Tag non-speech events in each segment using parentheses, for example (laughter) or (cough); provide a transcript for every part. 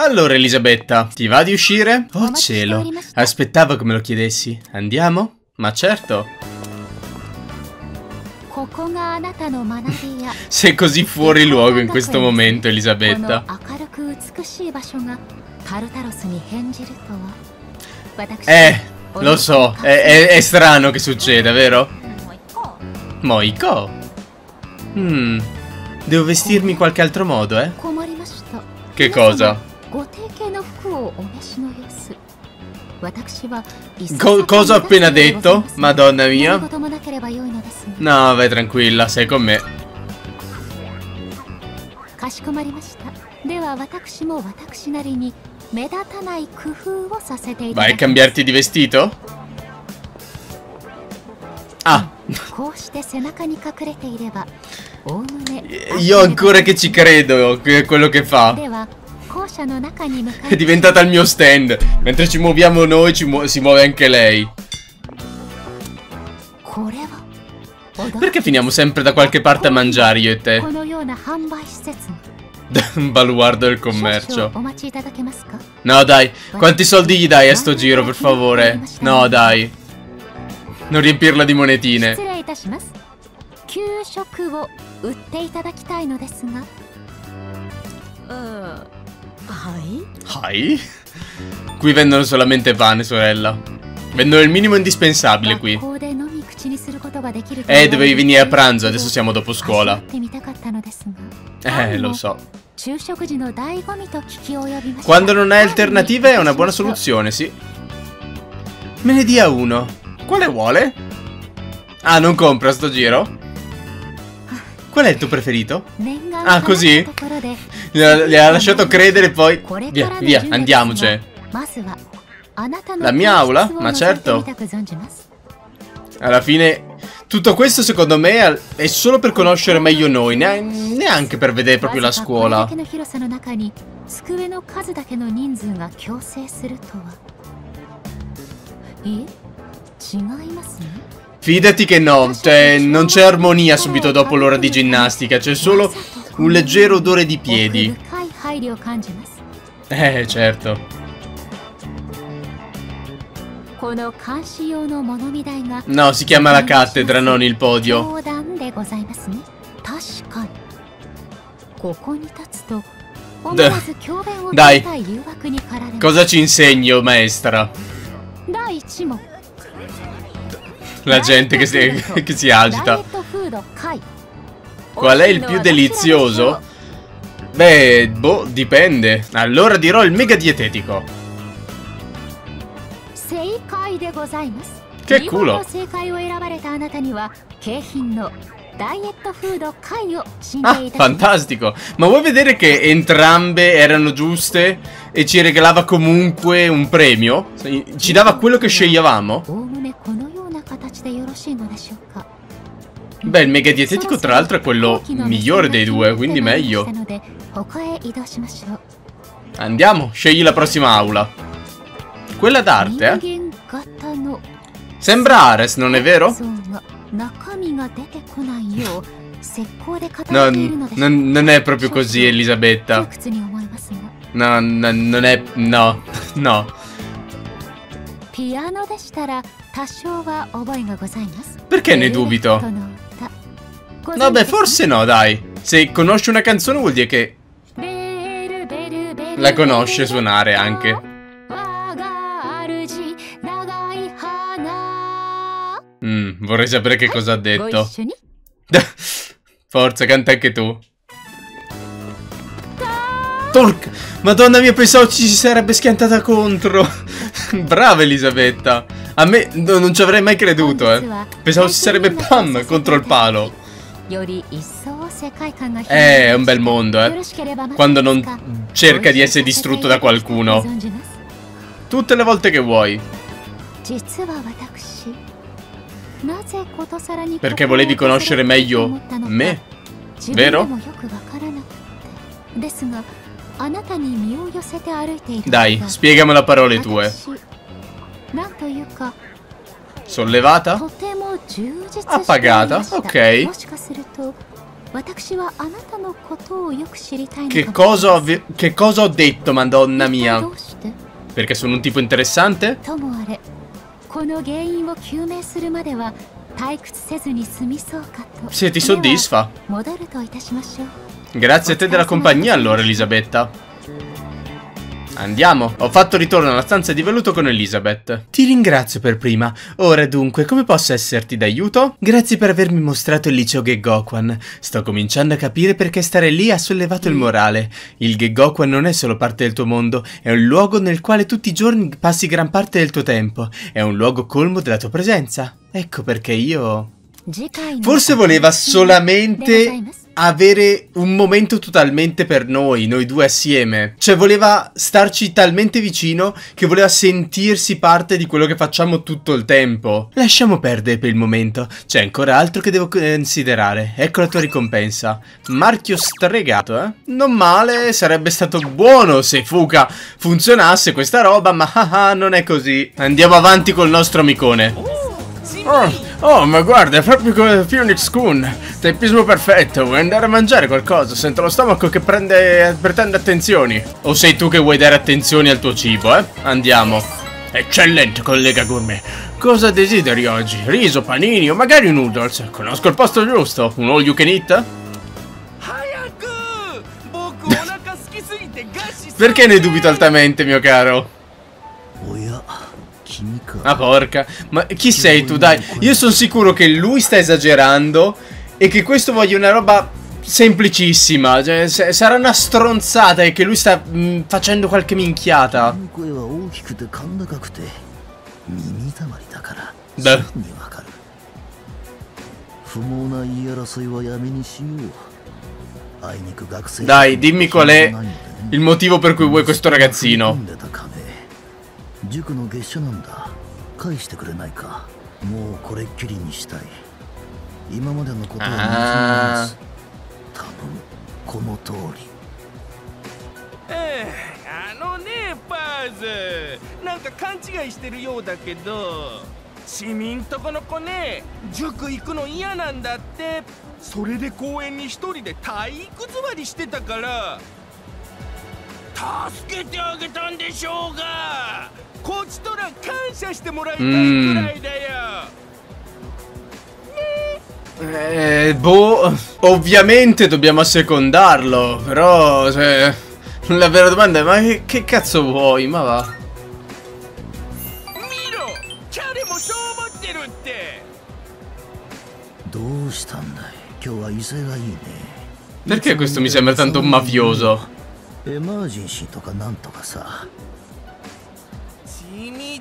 Allora Elisabetta, ti va di uscire? Oh cielo, aspettavo che me lo chiedessi. Andiamo? Ma certo. (laughs) Sei così fuori luogo in questo momento, Elisabetta. Eh, lo so, è, è, è strano che succeda, vero? Moiko? Hmm, devo vestirmi in qualche altro modo, eh? Che cosa? Co cosa ho appena detto? Madonna mia. No, vai tranquilla, sei con me. Vai a cambiarti di vestito? Ah. Io ancora che ci credo, quello che fa. È diventata il mio stand. Mentre ci muoviamo noi, ci mu si muove anche lei. Perché finiamo sempre da qualche parte a mangiare io e te? Un baluardo del commercio. No, dai. Quanti soldi gli dai a sto giro, per favore? No, dai. Non riempirla di monetine. Hai? Qui vendono solamente pane, sorella. Vendono il minimo indispensabile qui. Eh, dovevi venire a pranzo, adesso siamo dopo scuola. Eh, lo so. Quando non hai alternative è una buona soluzione, sì. Me ne dia uno. Quale vuole? Ah, non compra sto giro? Qual è il tuo preferito? Ah, così? Gli ha lasciato credere poi... Via, via, andiamocene. La mia aula? Ma certo. Alla fine... Tutto questo secondo me è solo per conoscere meglio noi, neanche per vedere proprio la scuola. Fidati che no, cioè non c'è armonia subito dopo l'ora di ginnastica, c'è solo un leggero odore di piedi. Eh, certo. No, si chiama la cattedra, non il podio. Dai, cosa ci insegno, maestra? La gente che si, (laughs) che si agita. Qual è il più delizioso? Beh, boh, dipende. Allora dirò il mega dietetico. Che culo. Ah, fantastico. Ma vuoi vedere che entrambe erano giuste e ci regalava comunque un premio? Ci dava quello che sceglievamo? Beh, il mega dietetico tra l'altro è quello migliore dei due, quindi meglio. Andiamo, scegli la prossima aula. Quella d'arte, eh? Sembra Ares, non è vero? No, non, non è proprio così, Elisabetta. No, no, non è... No, (laughs) no. Perché ne dubito? Beh, forse no, dai. Se conosci una canzone vuol dire che... La conosce suonare anche. Mm, vorrei sapere che cosa ha detto. Forza, canta anche tu. Porca! Madonna mia, pensavo ci si sarebbe schiantata contro. Brava Elisabetta. A me no, non ci avrei mai creduto, eh. Pensavo si sarebbe pam contro il palo. Eh, è un bel mondo, eh. Quando non cerca di essere distrutto da qualcuno. Tutte le volte che vuoi. Perché volevi conoscere meglio me? Vero? Dai, spiegamelo a parole tue. Sollevata? Appagata, ok. Che cosa, ho che cosa ho detto, madonna mia? Perché sono un tipo interessante? Se ti soddisfa. Grazie a te della compagnia allora, Elisabetta. Andiamo. Ho fatto ritorno alla stanza di velluto con Elizabeth. Ti ringrazio per prima. Ora dunque, come posso esserti d'aiuto? Grazie per avermi mostrato il liceo Geggokwan. Sto cominciando a capire perché stare lì ha sollevato il morale. Il Geggokwan non è solo parte del tuo mondo, è un luogo nel quale tutti i giorni passi gran parte del tuo tempo. È un luogo colmo della tua presenza. Ecco perché io... Forse voleva solamente avere un momento totalmente per noi, noi due assieme. Cioè voleva starci talmente vicino che voleva sentirsi parte di quello che facciamo tutto il tempo. Lasciamo perdere per il momento, c'è ancora altro che devo considerare. Ecco la tua ricompensa. Marchio stregato, eh? Non male, sarebbe stato buono se Fuka funzionasse questa roba, ma haha, (laughs) non è così. Andiamo avanti col nostro amicone. Oh, oh, ma guarda, è proprio come Phoenix Kun. Tempismo perfetto, vuoi andare a mangiare qualcosa? Sento lo stomaco che prende, pretende attenzioni. O sei tu che vuoi dare attenzioni al tuo cibo, eh? Andiamo. Eccellente, collega gourmet. Cosa desideri oggi? Riso, panini o magari noodles? Conosco il posto giusto. Un all you can eat? (laughs) Perché ne dubito altamente, mio caro? Ah porca. Ma chi sei tu? Dai Io sono sicuro che lui sta esagerando E che questo voglia una roba semplicissima. Cioè, Sarà una stronzata E che lui sta mh, mm, facendo qualche minchiata. Beh. Dai dimmi qual è il motivo per cui vuoi questo ragazzino 塾の月謝なんだ。返してくれないか。もうこれっきりにしたい。今までのことは見つめます。頼むこの通り。ええあのねパーズ。なんか勘違いしてるようだけど市民とこの子ね塾行くの嫌なんだって。それで公園に一人で体育座りしてたから助けてあげたんでしょうがこっちとら感謝してもらいたいくらいだよ Eh, boh, ovviamente dobbiamo assecondarlo, però, cioè, la vera domanda è, ma che, che cazzo vuoi? Ma va. Perché questo mi sembra tanto un mafioso?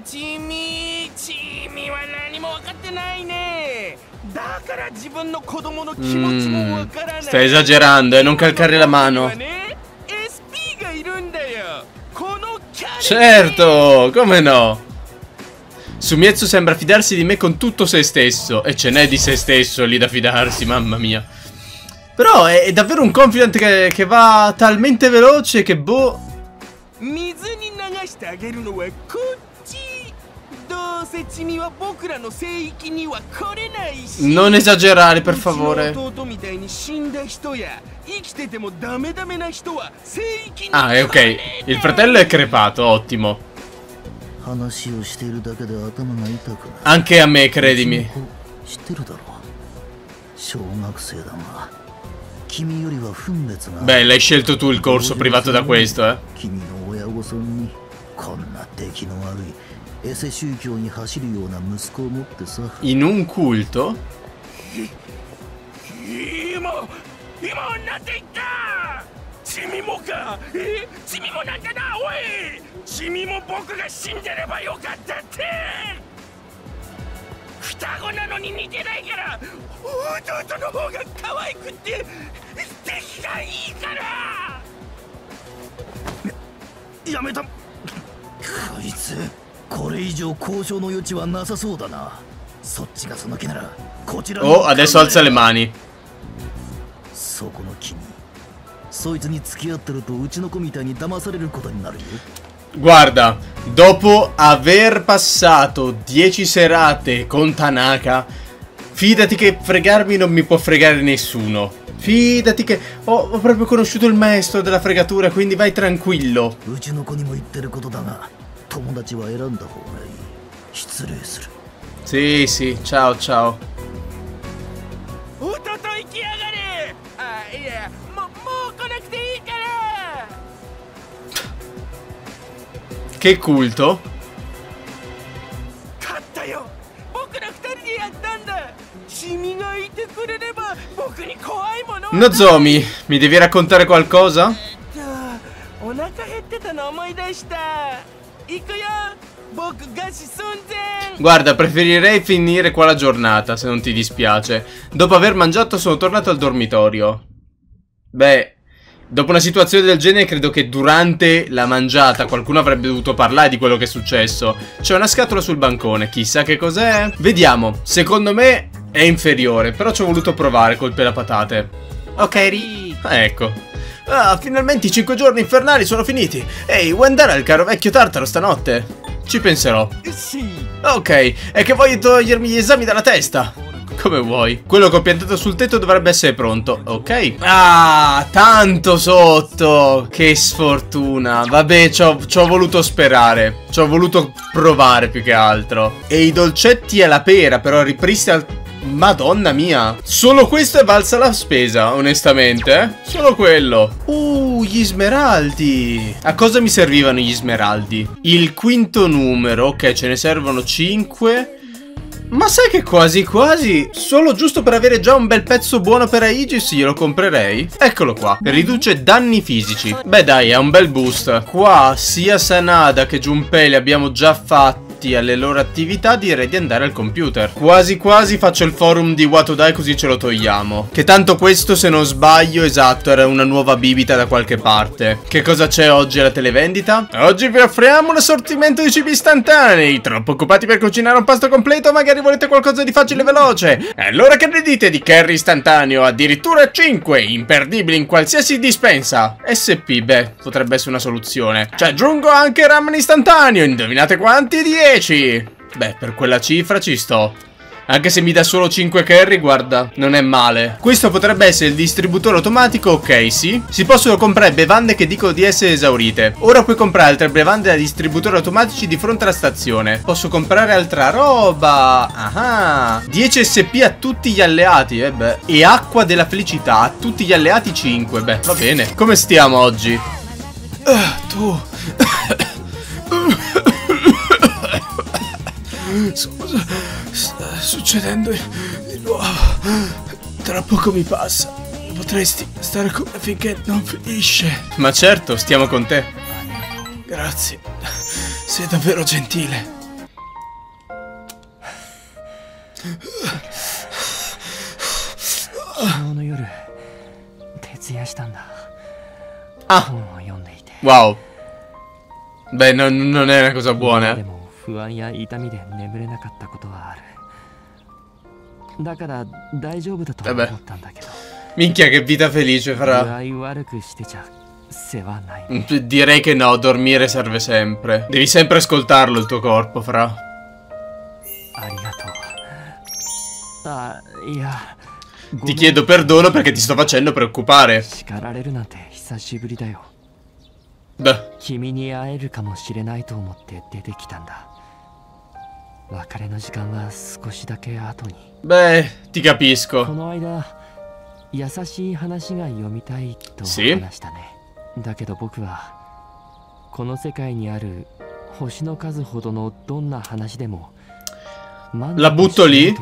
チミチミは何も分かってないねだから自分の子供の気持ちも分からない Stai esagerando e non calcare la mano Certo, come no Sumiezzo sembra fidarsi di me con tutto se stesso E ce n'è di se stesso lì da fidarsi, mamma mia Però è, è davvero un confident che, che va talmente veloce che boh non esagerare, per favore. Ah, è ok. Il fratello è crepato, ottimo. Anche a me, credimi. Beh, l'hai scelto tu il corso privato da questo, eh. In un culto? 今なんて言った君もかえ君もなんだなおい君も僕が死んでればよかったって双子なのに似てないから弟の方が可愛くって敵がいいからやめたこいつこれ以上交渉の余地はなさそうだなそっちがその気ならこちら Oh, adesso alza le mani そこの君そいつに付き合ってるとうちの子みたいに騙されることになるよ Guarda, dopo aver passato 10 serate con Tanaka, fidati che fregarmi non mi può fregare nessuno. Fidati che ho, ho proprio conosciuto il maestro della fregatura, quindi vai tranquillo. うちの子にも言ってることだが 友達は選んだ方がいい失礼する Sì, sì, ciao, ciao. おととい来やがれあいやももう来なくていいから Che culto. 勝ったよ僕ら二人でやったんだ君がいてくれれば僕に怖いものは Nozomi, mi devi raccontare qualcosa? じゃあお腹減ってたの思い出した行くよ僕餓死寸前 Guarda, preferirei finire qua la giornata, se non ti dispiace. Dopo aver mangiato sono tornato al dormitorio. Beh, dopo una situazione del genere credo che durante la mangiata qualcuno avrebbe dovuto parlare di quello che è successo. C'è una scatola sul bancone, chissà che cos'è. Vediamo, secondo me è inferiore, però ci ho voluto provare col pelapatate. Ok, ri... Ah, ecco. Ah, finalmente i 5 giorni infernali sono finiti. Ehi, vuoi andare al caro vecchio tartaro stanotte? Ci penserò. sì Ok, è che voglio togliermi gli esami dalla testa. Come vuoi. Quello che ho piantato sul tetto dovrebbe essere pronto. Ok. Ah, tanto sotto. Che sfortuna. Vabbè, ci ho, ci ho voluto sperare. Ci ho voluto provare più che altro. E i dolcetti alla pera, però ripristina... Madonna mia. Solo questo è valsa la spesa, onestamente. Solo quello. Uh, gli smeraldi. A cosa mi servivano gli smeraldi? Il quinto numero. Ok, ce ne servono 5. Ma sai che quasi quasi, solo giusto per avere già un bel pezzo buono per Aegis glielo comprerei? Eccolo qua, riduce danni fisici. Beh dai, è un bel boost. Qua sia Sanada che Junpei li abbiamo già fatti alle loro attività direi di andare al computer. Quasi quasi faccio il forum di Watodai così ce lo togliamo. Che tanto questo se non sbaglio, esatto, era una nuova bibita da qualche parte. Che cosa c'è oggi alla televendita? Oggi vi offriamo un assortimento di cibi istantanei. Troppo occupati per cucinare un pasto completo, magari volete qualcosa di facile e veloce. E allora che ne dite di curry istantaneo? Addirittura 5, imperdibili in qualsiasi dispensa. SP, beh, potrebbe essere una soluzione. Ci aggiungo anche ramen istantaneo, indovinate quanti? 10. Beh, per quella cifra ci sto. Anche se mi dà solo 5 carry, guarda, non è male. Questo potrebbe essere il distributore automatico, ok, sì. Si possono comprare bevande che dicono di essere esaurite. Ora puoi comprare altre bevande da distributori automatici di fronte alla stazione. Posso comprare altra roba. Ah, 10 SP a tutti gli alleati, eh beh. E acqua della felicità a tutti gli alleati 5, beh, va bene. Come stiamo oggi? Ah, tu... Cosa sta succedendo di nuovo? Tra poco mi passa. Potresti stare con me finché non finisce. Ma certo, stiamo con te. Grazie. Sei davvero gentile. Ah. Wow. Beh, non, non è una cosa buona. Eh. も不安や痛みで眠れなかったことはあるだから大丈夫だと思ったんだけど Minchia, che vita felice, 具 fra. 合悪くしてちゃ世話ない Mm, Direi che no, dormire serve sempre. Devi sempre ascoltarlo il tuo corpo, fra. Ti chiedo perdono perché ti sto facendo preoccupare. Beh, 別れの時間は少しだけ後に beh, ti こ capisco. の間優しい話が読みたいと?話したねだけど僕はこの世界にある星の数ほどのどんな話でも満 La 足 butto lì?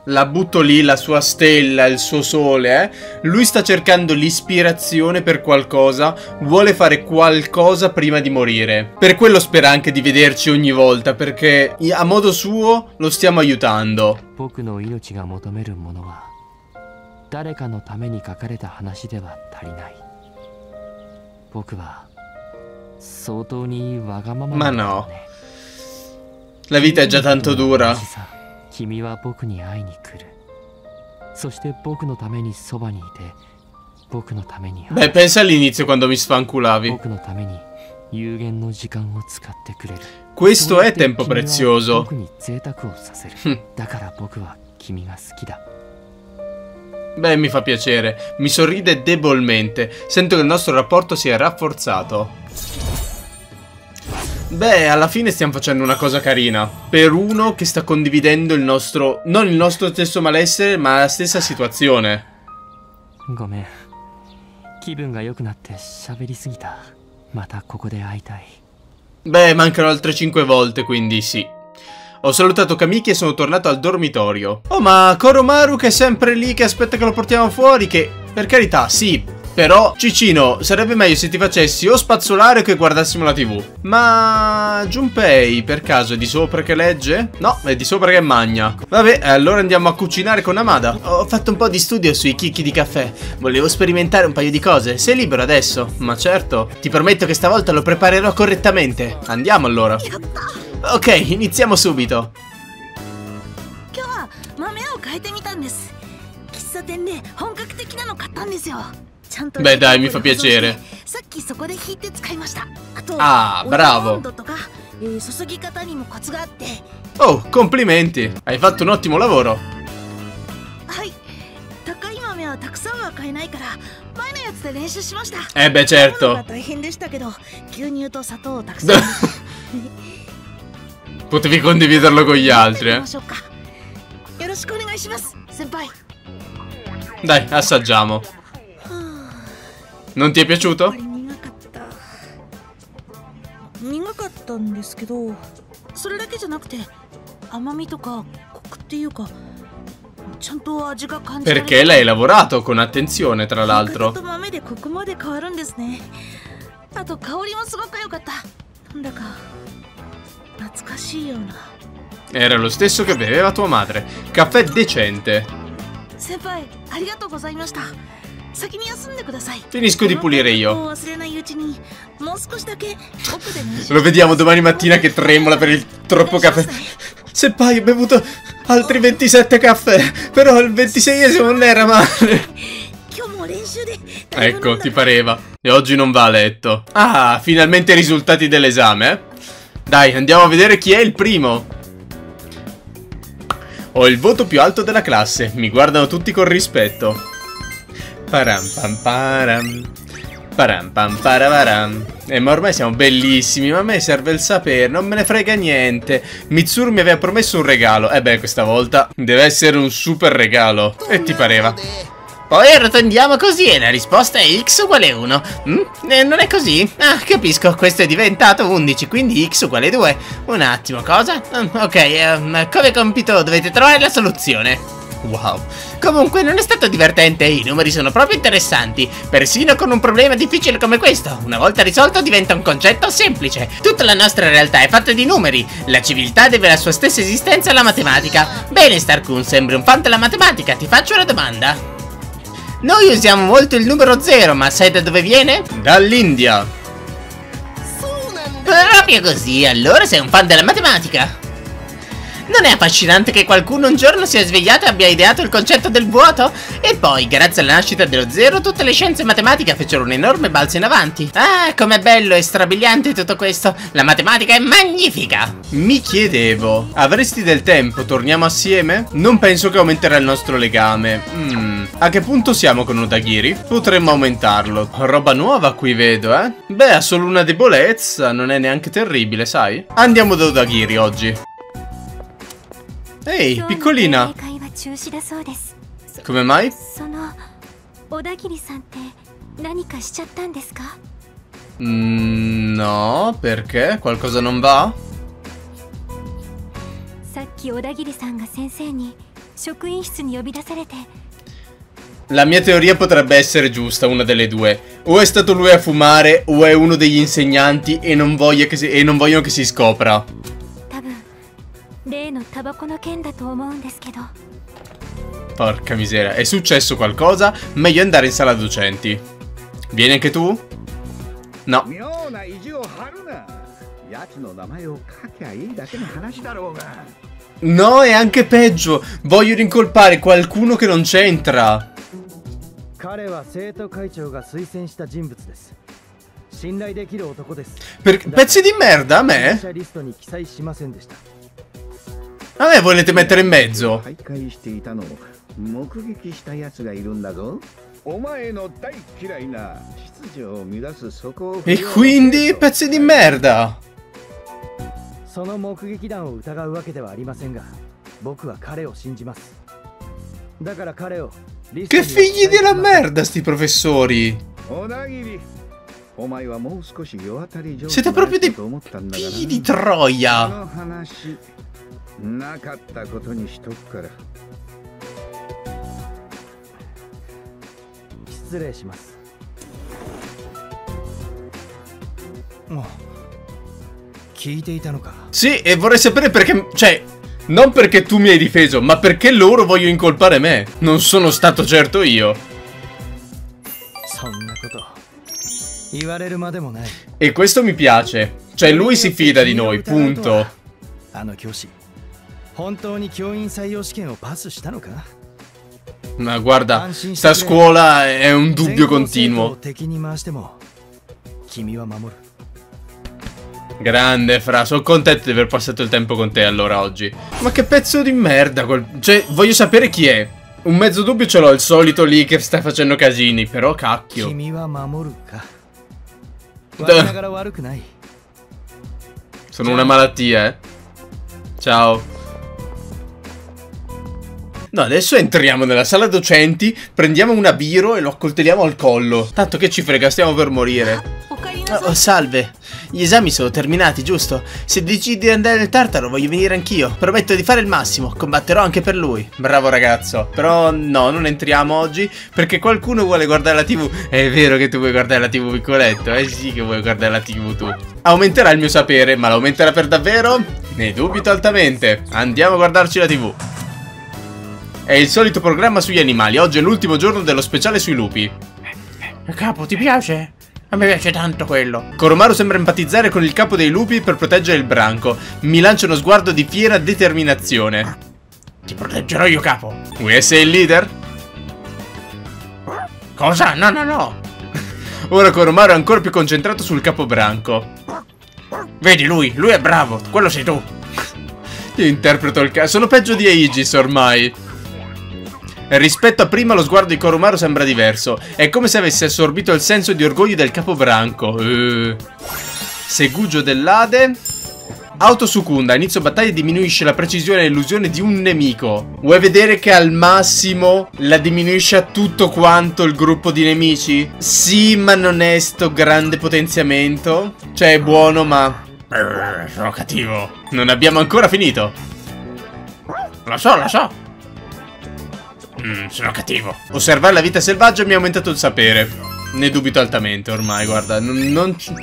と思うんだ La butto lì, la sua stella, il suo sole, eh. Lui sta cercando l'ispirazione per qualcosa, vuole fare qualcosa prima di morire. Per quello spera anche di vederci ogni volta, perché i- a modo suo lo stiamo aiutando. 僕の命が求めるものは誰かのために書かれた話では足りない僕は相当にわがままなんだよね La vita è già tanto 同 dura. 君は僕に会いに来るそして僕のためにそばにいて僕のために Beh, pensa all'inizio quando mi sfanculavi. 僕のために有限の時間を使ってくれる Questo è tempo prezioso. 僕に贅沢をさせるうんだから僕は君が好きだ Beh, mi fa piacere. Mi sorride debolmente. Sento che il nostro rapporto si è rafforzato. Beh, alla fine stiamo facendo una cosa carina. Per uno che sta condividendo il nostro... Non il nostro stesso malessere, ma la stessa situazione. Beh, mancano altre 5 volte, quindi sì. Ho salutato Kamiki e sono tornato al dormitorio. Oh, ma Koromaru che è sempre lì che aspetta che lo portiamo fuori, che... Per carità, sì, però, Cicino, sarebbe meglio se ti facessi o spazzolare che guardassimo la tv. Ma... Junpei, per caso, è di sopra che legge? No, è di sopra che magna. Vabbè, allora andiamo a cucinare con Amada. Ho fatto un po' di studio sui chicchi di caffè. Volevo sperimentare un paio di cose. Sei libero adesso? Ma certo. Ti prometto che stavolta lo preparerò correttamente. Andiamo allora. Ok, iniziamo subito. 今日は豆を変えてみたんです喫茶店で本格的なの買ったんですよちゃんと Beh dai, mi fa piacere. Ah, bravo. Oh, complimenti. Hai fatto un ottimo lavoro. Eh beh, certo. (laughs) (laughs) Potevi condividerlo con gli altri, eh. Dai, assaggiamo. Non ti è やっ piaciuto? ぱり苦かった苦かったんですけどそれだけじゃなくて甘みとかコクっていうかちゃんと味が感じられ Perché lei ha lavorato con attenzione, tra と l'altro. 豆でここまで変わるんですねあと香りもすごく良かったなんだか懐かしいような Era lo stesso che beveva tua madre. Caffè decente. 先輩ありがとうございました Finisco di pulire io. Lo vediamo domani mattina che tremola per il troppo caffè. Se poi ho bevuto altri 27 caffè, però il 26esimo non era male. Ecco, ti pareva. E oggi non va a letto. Ah, finalmente i risultati dell'esame. Eh? Dai, andiamo a vedere chi è il primo. Ho il voto più alto della classe. Mi guardano tutti con rispetto. Param pam param. Param pam paravaram. Eh, ma ormai siamo bellissimi, ma a me serve il sapere, non me ne frega niente. Mitsuru mi aveva promesso un regalo. Eh beh, questa volta deve essere un super regalo. E ti pareva. Poi arrotondiamo così e la risposta è x uguale 1. Mm? Eh, non è così? Ah, capisco, questo è diventato 11, quindi x uguale 2. Un attimo, cosa? Mm, ok, ehm, come compito dovete trovare la soluzione. Wow. Comunque non è stato divertente, i numeri sono proprio interessanti, persino con un problema difficile come questo. Una volta risolto diventa un concetto semplice. Tutta la nostra realtà è fatta di numeri. La civiltà deve la sua stessa esistenza alla matematica. Bene, Starkun, sembri un fan della matematica, ti faccio una domanda. Noi usiamo molto il numero 0, ma sai da dove viene? Dall'India. Proprio così, allora sei un fan della matematica. Non è affascinante che qualcuno un giorno sia svegliato e abbia ideato il concetto del vuoto? E poi, grazie alla nascita dello zero, tutte le scienze matematiche fecero un enorme balzo in avanti. Ah, com'è bello e strabiliante tutto questo! La matematica è magnifica! Mi chiedevo, avresti del tempo, torniamo assieme? Non penso che aumenterà il nostro legame. Hmm, a che punto siamo con Odagiri? Potremmo aumentarlo. Roba nuova qui vedo, eh? Beh, ha solo una debolezza, non è neanche terribile, sai? Andiamo da Odagiri oggi. Ehi, piccolina! Come mai? Mm, no, perché? Qualcosa non va? La mia teoria potrebbe essere giusta, una delle due. O è stato lui a fumare, o è uno degli insegnanti e non, che si, e non vogliono che si scopra. 多分例のタバコの件だと思うんですけど Porca miseria, è successo qualcosa? Meglio andare in sala docenti. Vieni anche tu? No. 妙な意地を張るな奴の名前を書きゃいいだけの話だろうが No, è anche peggio. Voglio rincolpare qualcuno che non c'entra. 彼は生徒会長が推薦した人物です信頼できる男です Per- pezzi di merda, a me? A me volete mettere in mezzo? 徘徊していたのを 目撃した奴がいるんだぞお前の大嫌いな秩序を乱すそこを E quindi pezzi di merda その目撃談を疑うわけではありませんが僕は彼を信じますだから彼を Che figli della merda sti professori 小田切お前はもう少し世当たり上 Siete proprio dei と思ったんだがな figli di こ troia の話 なかったことにしとくから失礼します聞いていたのか Sì, e vorrei sapere perché... Cioè, non perché tu mi hai difeso, ma perché loro vogliono incolpare me. Non sono stato certo io. そんなこと言われるまでもない E questo mi piace. Cioè, lui si fida di noi, punto. あの教師本当に教員採用試験をパスしたのか Ma guarda, sta scuola è un dubbio 全校生徒を continuo. 敵に回しても君は守る Grande, Fra, sono contento di aver passato il tempo con te allora oggi. Ma che pezzo di merda quel... Cioè, voglio sapere chi è. Un mezzo dubbio ce l'ho, il solito lì che sta facendo casini, però cacchio. 君は守るかだ我ながら悪くない Sono una malattia, eh. Ciao. No, adesso entriamo nella sala docenti, prendiamo un abiro e lo accoltelliamo al collo. Tanto che ci frega, stiamo per morire. Oh, oh, oh, salve. Gli esami sono terminati, giusto? Se decidi di andare nel Tartaro, voglio venire anch'io. Prometto di fare il massimo, combatterò anche per lui. Bravo ragazzo. Però no, non entriamo oggi perché qualcuno vuole guardare la TV. È vero che tu vuoi guardare la TV, piccoletto. Eh sì che vuoi guardare la TV tu. Aumenterà il mio sapere, ma lo aumenterà per davvero? Ne dubito altamente. Andiamo a guardarci la TV. È il solito programma sugli animali. Oggi è l'ultimo giorno dello speciale sui lupi. Capo, ti piace? A me piace tanto quello. Koromaru sembra empatizzare con il capo dei lupi per proteggere il branco. Mi lancia uno sguardo di fiera determinazione. Ti proteggerò io, capo. Vuoi essere il leader? Cosa? No, no, no. Ora Koromaru è ancora più concentrato sul capo branco. Vedi lui, lui è bravo, quello sei tu. Io interpreto il caso. Sono peggio di Aegis ormai. Rispetto a prima lo sguardo di Koromaru sembra diverso. È come se avesse assorbito il senso di orgoglio del capobranco. Uh. Segugio dell'Ade. Autosukunda. Inizio battaglia diminuisce la precisione e l'illusione di un nemico. Vuoi vedere che al massimo la diminuisce a tutto quanto il gruppo di nemici? Sì, ma non è sto grande potenziamento. Cioè, è buono, ma... Eh, Sono cattivo. Non abbiamo ancora finito. Lo so, lo so. Mm, sono cattivo. Osservare la vita selvaggia mi ha aumentato il sapere. Ne dubito altamente ormai, guarda. Non, non ci...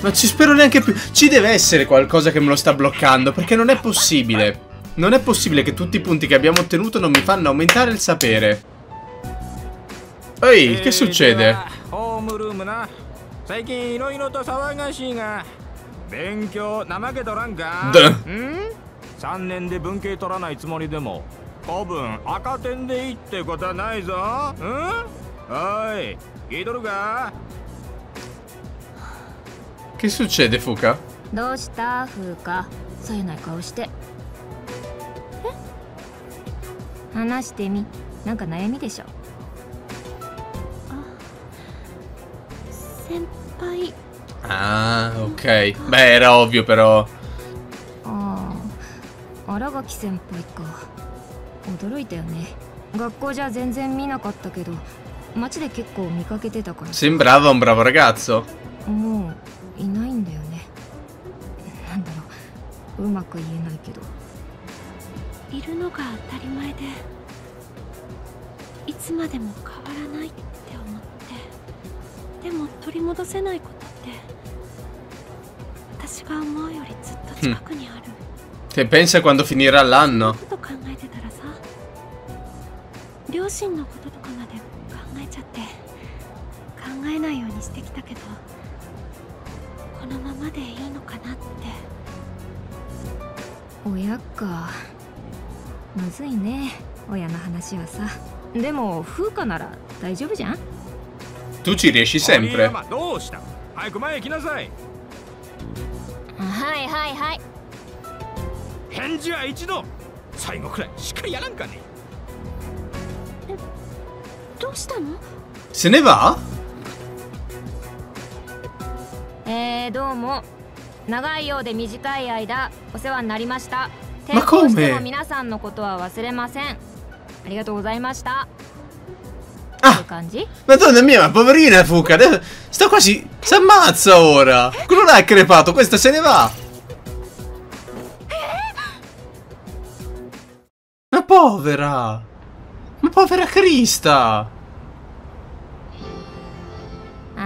Non ci spero neanche più. Ci deve essere qualcosa che me lo sta bloccando, perché non è possibile. Non è possibile che tutti i punti che abbiamo ottenuto non mi fanno aumentare il sapere. Ehi, che succede? ホ多分赤点でいいってことはないぞうん？おい聞いとるか？Che succede, Fuka? どうしたフーカ冴えない顔してえ？話してみなんか悩みでしょ？あ先輩 ok. Beh, era ovvio però. ああ、荒垣先輩か。驚いたよね。学校じゃ全然見なかったけど街で結構見かけてたから。Sembrava un bravo ragazzo. もういないんだよね。なんだろう。うまく言えないけど。いるのが当たり前でいつまでも変わらないって思ってでも取り戻せないことって私が思うよりずっと近くにある。Che pensa quando finirà l'anno? 両親のこととかまで考えちゃって考えないようにしてきたけどこのままでいいのかなって。親か。むずいね親の話はさ。でも風花なら大丈夫じゃん？Tu ci riesci 鳥 sempre. 山どうした？早く前へ来なさい。はいはいはい。返事は一度。最後くらいしっかりやらんかね Se ne va? えー、どうも長いようで短い間お世話になりましたまあ、しても皆さんのことは忘れませんありがとうございました Ah, madonna mia, ma poverina Fuca, sta quasi, si ammazza ora. Quello è crepato, questa se ne va. Ma povera. Ma povera Krista.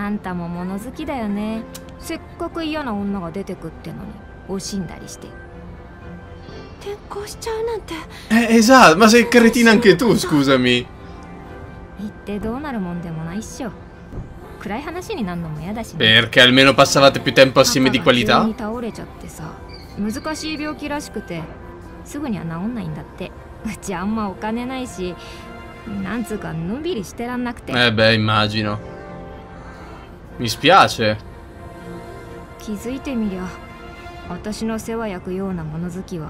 あんたも物好きだよね。せっかく嫌な女が出てくってのに惜しんだりして。転校しちゃうなんて。Eh, esatto, ma sei cretina anche tu, scusami 言ってどうなるもんでもないっしょ。暗い話になるのも嫌だし、ね、Perché almeno passavate più tempo assieme di qualità? 倒れちゃってさ難しい病気らしくてすぐには治んないんだって。うちあんまお金ないしなんつうかのんびりしてらんなくて。Eh beh immagino Mi spiace 気づいてみりゃ私の世話焼くような物好きは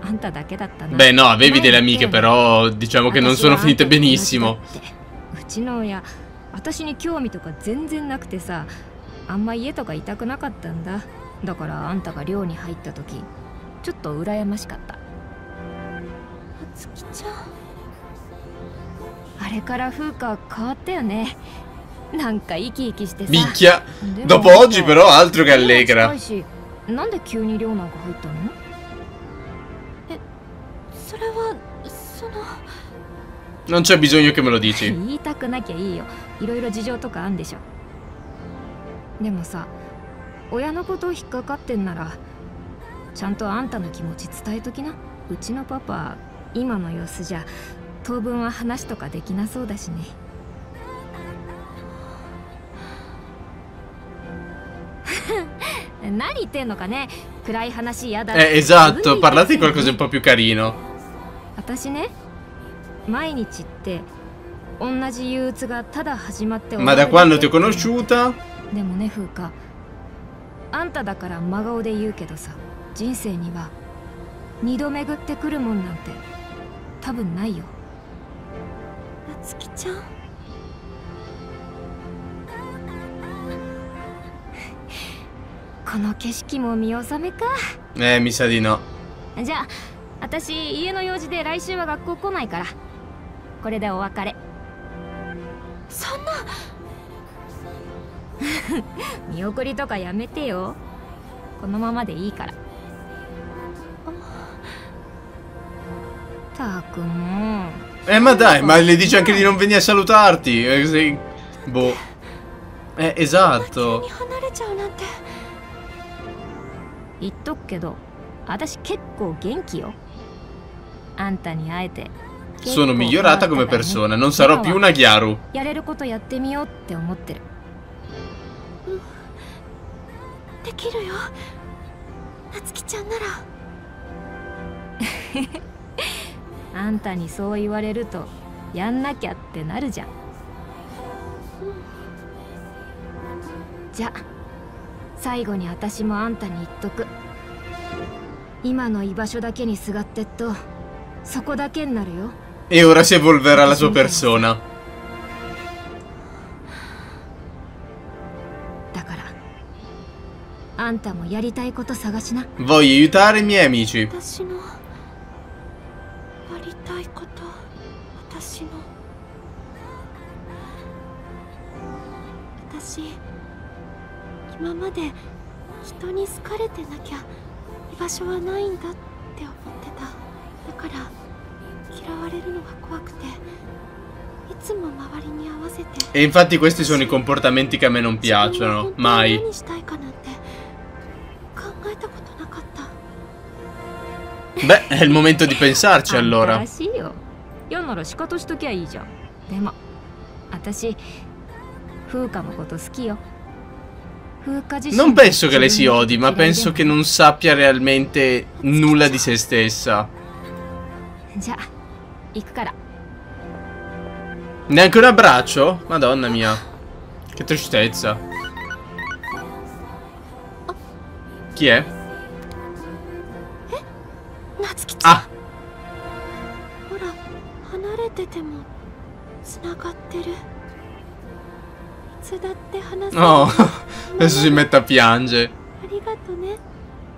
Beh no, avevi delle amiche però diciamo che non sono finite benissimo うちの親私に興味とか全然なくてさあんま家とかいたくなかったんだだからあんたが寮に入った時ちょっと羨ましかったつきちゃんあれから風花変わったよね なんか生き生きしてさ。Minchia Dopo oggi però altro che allegra. なんで急に寮なんか入ったの？それはその Non c'è bisogno che me lo dici. (laughs) 言いたくなきゃいいよ。いろいろ事情とかあんでしょ。でもさ親のこと引っかかってんならちゃんとあんたの気持ち伝えときな。うちのパパ今の様子じゃ当分は話とかできなそうだしね Eh, esatto, parlate di qualcosa un po' più carino. 私ね毎日って同じ憂鬱がただ始まって Ma da quando ti ho conosciuta? でもね風花あんただから真顔で言うけどさ人生には二度巡ってくるもんなんて多分ないよ夏希ちゃんこの景色も見納めか。ねえミサディの。じゃあ私家の用事で来週は学校来ないから。これでお別れ。そんな。(laughs) 見送りとかやめてよ。このままでいいから。たくも。えまあ、だいまあ、れ dice anche di non venire a ザート言っとくけど私結構元気よ Sono migliorata come persona, non sarò più una Gyaru. やれることやってみようって思ってる。できるよ。夏希ちゃんなら。(laughs) あんたにそう言われるとやんなきゃってなるじゃん。じゃ最後に私もあんたに言っとく。今の居場所だけにすがってっとそこだけになるよ。E ora si evolverà la sua persona. だからあんたもやりたいこと探しな。Voglio aiutare i miei amici. 私の私の。ままで人に好かれてなきゃ居場所はないんだって思ってた。だから嫌われるのが怖くていつも周りに合わせて e infatti questi sono i comportamenti 考えたことなかった beh è il momento di pensarci allora よなら仕方しときゃいいじゃんでも私風花のこと好きよ Non penso che lei si odi, ma penso che non sappia realmente nulla di se stessa. Neanche un abbraccio? Madonna mia. Che tristezza. Chi è? Ah. Oh, (laughs) adesso si mette a piangere.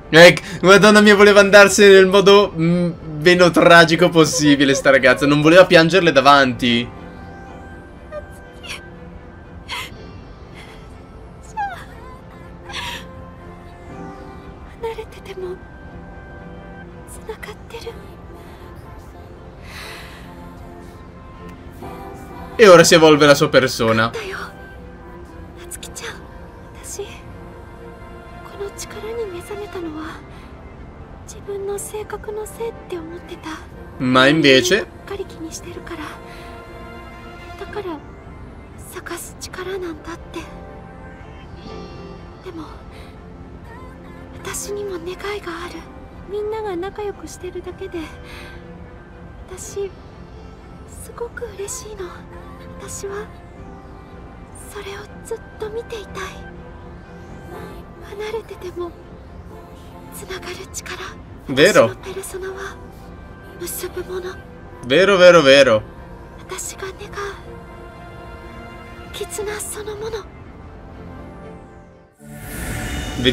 Ecco, madonna mia, voleva andarsene nel modo mm, meno tragico possibile sta ragazza. Non voleva piangerle davanti. E ora si evolve la sua persona. Invece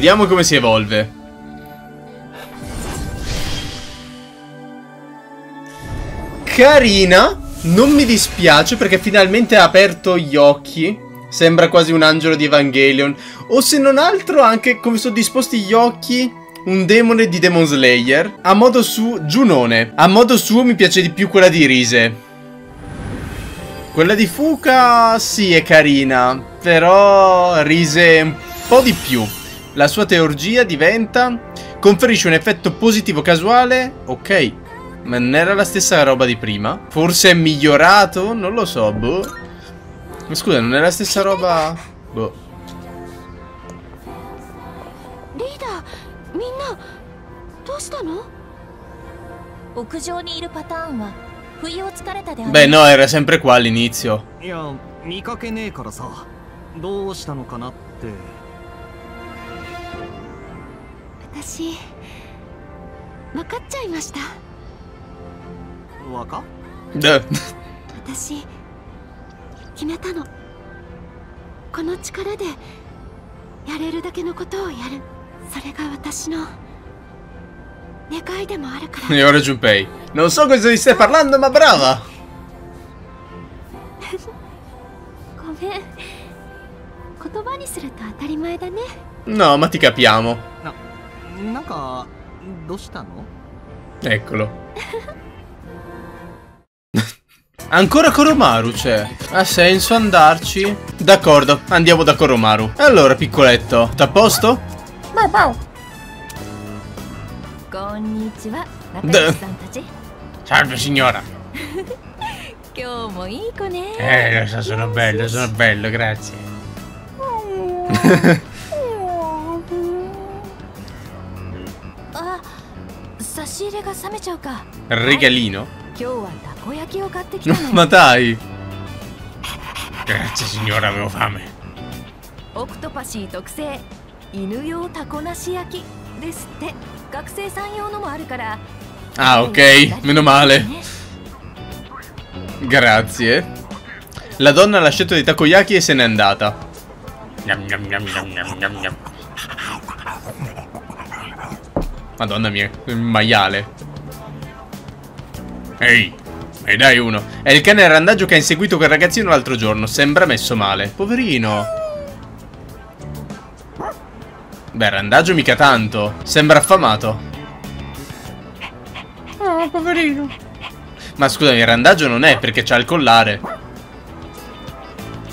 Vediamo come si evolve. Carina. Non mi dispiace perché finalmente ha aperto gli occhi. Sembra quasi un angelo di Evangelion. O se non altro anche come sono disposti gli occhi un demone di Demon Slayer. A modo su Giunone. A modo suo mi piace di più quella di Rise. Quella di Fuka sì è carina, però Rise un po' di più La sua teorgia diventa... Conferisce un effetto positivo casuale? Ok. Ma non era la stessa roba di prima? Forse è migliorato? Non lo so, boh. Ma scusa, non è la stessa roba... Boh. したの屋上にいるパターンは不意をつかれたである Beh no era sempre qua all'inizio いや見かけねえからさどうしたのかなって 私分かっちゃいました。私決めたの。この力でやれるだけのことをやる。それが私の願いでもあるから。(laughs) よろしゅん non so cosa gli stai parlando ma brava No, ma ti capiamo. No, Eccolo. Ancora Koromaru c'è. Ha senso andarci? D'accordo, andiamo da Koromaru. Allora, piccoletto, t'à posto? Mau mau. こんにちは仲良しさんたち Salve signora (laughs) 今日もいい子ね Eh lo so sono bello sono bello grazie (laughs) 差し入れが冷めちゃうか Regalino 今日はたこ焼きを買ってきたの Ma dai Grazie signora avevo fame オクトパシー特製犬用タコなし焼きですって Ah, ok, meno male. Grazie. La donna ha lasciato dei takoyaki e se n'è andata. Madonna mia, un maiale. Ehi, e dai uno. È il cane randaggio che ha inseguito quel ragazzino l'altro giorno. Sembra messo male. Poverino. Beh, randaggio mica tanto. Sembra affamato. Oh, poverino. Ma scusami, randaggio non è perché c'ha il collare.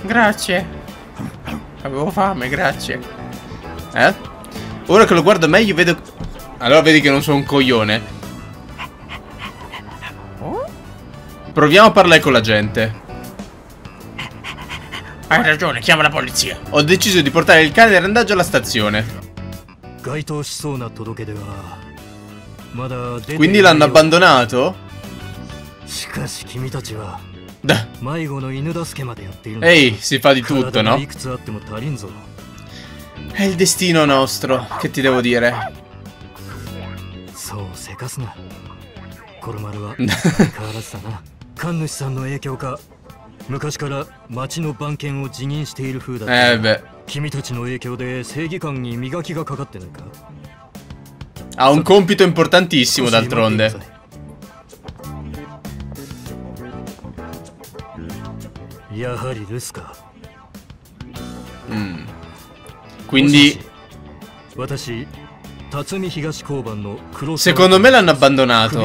Grazie. Avevo fame, grazie. Eh? Ora che lo guardo meglio vedo... Allora vedi che non sono un coglione. Proviamo a parlare con la gente. Hai ragione, chiama la polizia. Ho deciso di portare il cane di randaggio alla stazione. Quindi l'hanno abbandonato? Ehi, si fa di tutto, no? È il destino nostro, che ti devo dire? そうせかすな。コロマルは変わらずだな。神主さんの影響か。昔から町の番犬を辞任している風だった.君たちの影響で正義感に磨きがかかってないか？Ha un compito importantissimo d'altronde. Mm. Quindi Secondo me l'hanno abbandonato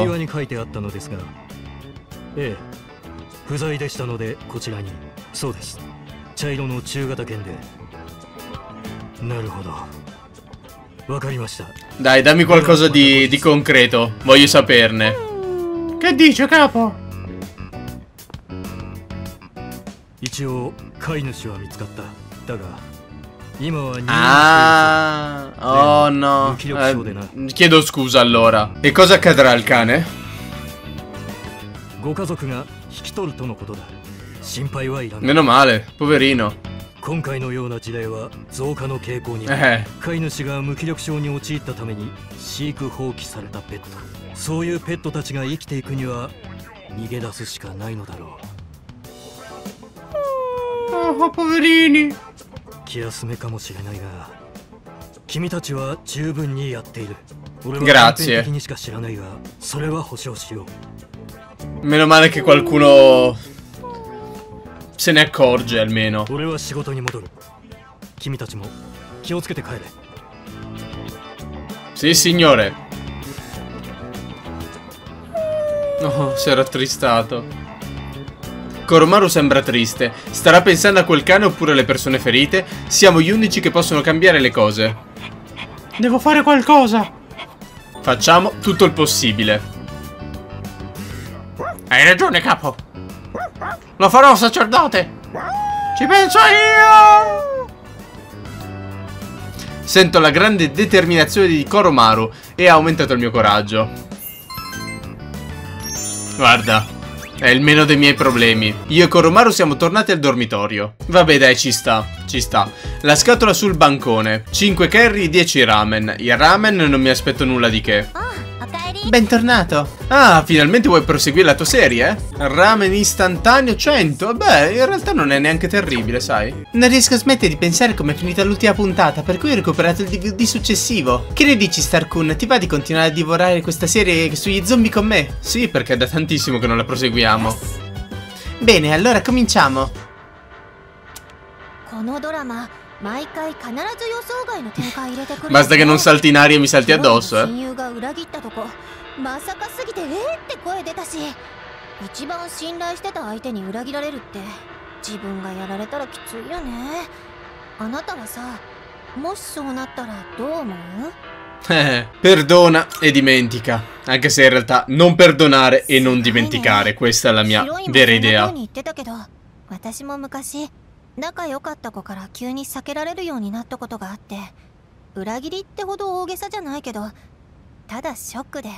不在でしたのでこちらにそうです茶色の中型犬でなるほどわかりました Dai dammi qualcosa di, di concreto voglio saperne Che dice capo? 一応飼い主は見つかっただが今は Ah oh no eh, Chiedo scusa allora E cosa accadrà al cane? ご家族が Meno male, poverino. 今回のような事例は増加の傾向にある飼い主が無気力症に陥ったために飼育放棄されたペットそういうペットたちが生きていくには逃げ出すしかないのだろうああ、ポベリーニ 気休めかもしれないが君たちは十分にやっている俺は完璧にしか知らないがそれは保証しよう Meno male che qualcuno se ne accorge almeno. Sì, signore. Oh, si era attristato. Koromaru sembra triste. Starà pensando a quel cane oppure alle persone ferite? Siamo gli unici che possono cambiare le cose. Devo fare qualcosa. Facciamo tutto il possibile. Hai ragione, capo. Lo farò, sacerdote. Ci penso io. Sento la grande determinazione di Koromaru e ha aumentato il mio coraggio. Guarda, è il meno dei miei problemi. Io e Koromaru siamo tornati al dormitorio. Vabbè dai, ci sta, ci sta. La scatola sul bancone. 5 curry, 10 ramen. Il ramen non mi aspetto nulla di che. Bentornato. Ah, finalmente vuoi proseguire la tua serie, eh? Ramen istantaneo 100? Beh, in realtà non è neanche terribile, sai? Non riesco a smettere di pensare come è finita l'ultima puntata, per cui ho recuperato il DVD successivo. Che ne dici, Starkun? Ti va di continuare a divorare questa serie sugli zombie con me? Sì, perché è da tantissimo che non la proseguiamo. Bene, allora cominciamo. このドラマ毎回必ず予想外の展開入れてくる Basta che non salti in aria e mi salti addosso, eh. まさかすぎてえー？って声出たし一番信頼してた相手に裏切られるって自分がやられたらきついよねあなたはさもしそうなったらどう思う？Eh, (laughs) perdona e dimentica. Anche se in realtà non perdonare e non dimenticare. Questa è la mia vera idea. 私も昔仲良かった子から急に避けられるようになったことがあって裏切りってほど大げさじゃないけどただショックで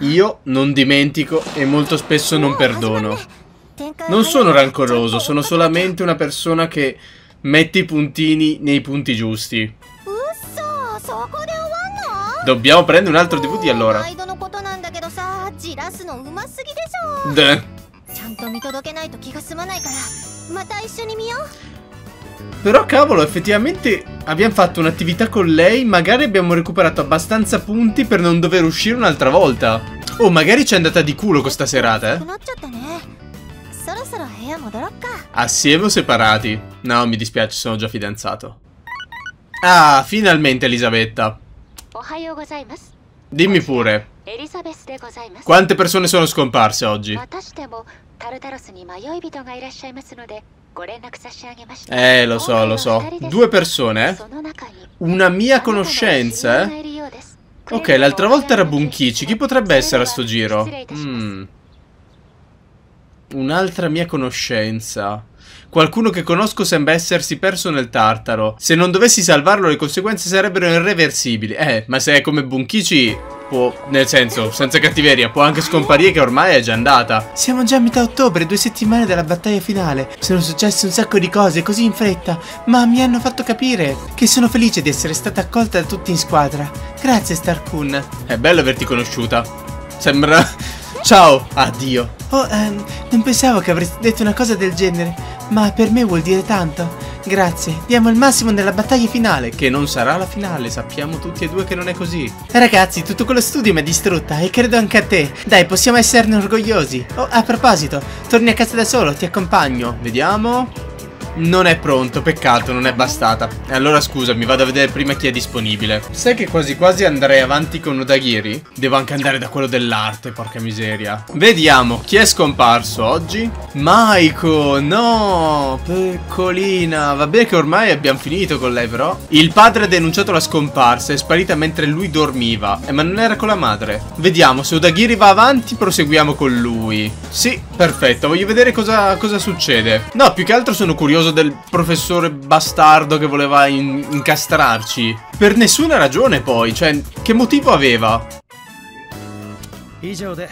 Io non dimentico e molto spesso non perdono. Non sono rancoroso, sono solamente una persona che mette i puntini nei punti giusti. Dobbiamo prendere un altro DVD allora. Deh. Però cavolo, effettivamente abbiamo fatto un'attività con lei, magari abbiamo recuperato abbastanza punti per non dover uscire un'altra volta. Oh, magari ci è andata di culo questa serata, eh. Assieme o separati? No, mi dispiace, sono già fidanzato. Ah, finalmente Elisabetta. Dimmi pure. Quante persone sono scomparse oggi? Eh, lo so, lo so. Due persone, Una mia conoscenza, eh? Ok, l'altra volta era Bunkichi. Chi potrebbe essere a sto giro? Mm. Un'altra mia conoscenza. Qualcuno che conosco sembra essersi perso nel tartaro. Se non dovessi salvarlo le conseguenze sarebbero irreversibili. Eh, ma se è come Bunkichi può, nel senso, senza cattiveria, può anche scomparire che ormai è già andata. Siamo già a metà ottobre, due settimane dalla battaglia finale. Sono successe un sacco di cose così in fretta, ma mi hanno fatto capire che sono felice di essere stata accolta da tutti in squadra. Grazie Starkun. È bello averti conosciuta. Sembra... (laughs) Ciao, addio. Oh, ehm, non pensavo che avresti detto una cosa del genere, ma per me vuol dire tanto. Grazie, diamo il massimo nella battaglia finale, che non sarà la finale, sappiamo tutti e due che non è così. Ragazzi, tutto quello studio mi ha distrutta e credo anche a te. Dai, possiamo esserne orgogliosi. Oh, a proposito, torni a casa da solo, ti accompagno. Vediamo. Non è pronto, peccato, non è bastata. E allora scusami, vado a vedere prima chi è disponibile. Sai che quasi quasi andrei avanti con Udagiri? Devo anche andare da quello dell'arte, porca miseria. Vediamo, chi è scomparso oggi? Maiko, no, piccolina. Vabbè che ormai abbiamo finito con lei però. Il padre ha denunciato la scomparsa, è sparita mentre lui dormiva. Eh, ma non era con la madre. Vediamo, se Udagiri va avanti, proseguiamo con lui. Sì, perfetto, voglio vedere cosa, cosa succede. No, più che altro sono curioso curioso del professore bastardo che voleva in incastrarci. Per nessuna ragione poi, cioè, che motivo aveva? 以上で